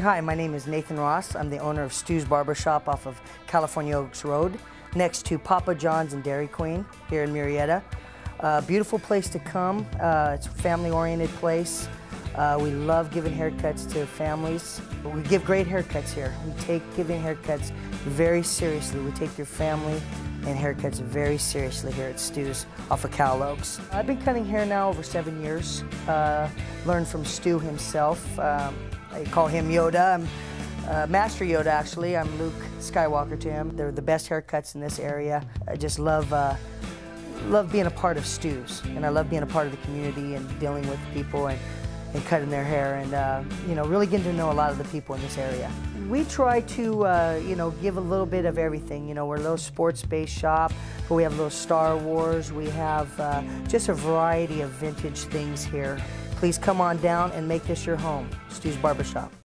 Hi, my name is Nathan Ross. I'm the owner of Stu's Barbershop off of California Oaks Road, next to Papa John's and Dairy Queen here in Murrieta. Uh, beautiful place to come. Uh, it's a family-oriented place. Uh, we love giving haircuts to families. We give great haircuts here. We take giving haircuts very seriously. We take your family and haircuts very seriously here at Stu's off of Cal Oaks. I've been cutting hair now over seven years. Uh, learned from Stu himself. Um, I call him Yoda. I'm uh, Master Yoda, actually. I'm Luke Skywalker to him. They're the best haircuts in this area. I just love, uh, love being a part of Stu's, and I love being a part of the community and dealing with people and, and cutting their hair and, uh, you know, really getting to know a lot of the people in this area. We try to, uh, you know, give a little bit of everything. You know, we're a little sports-based shop, but we have a little Star Wars. We have uh, just a variety of vintage things here please come on down and make this your home. Stu's Barbershop.